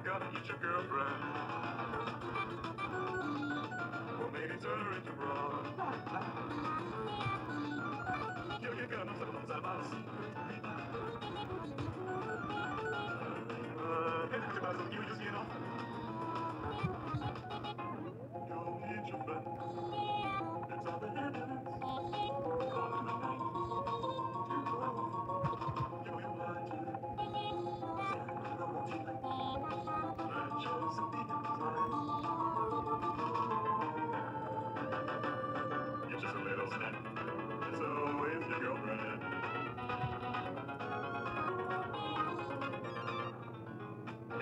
I'm gonna eat your girlfriend. Maybe turn her into broad. Yo, you're gonna tell them a. Uh, you just, you know.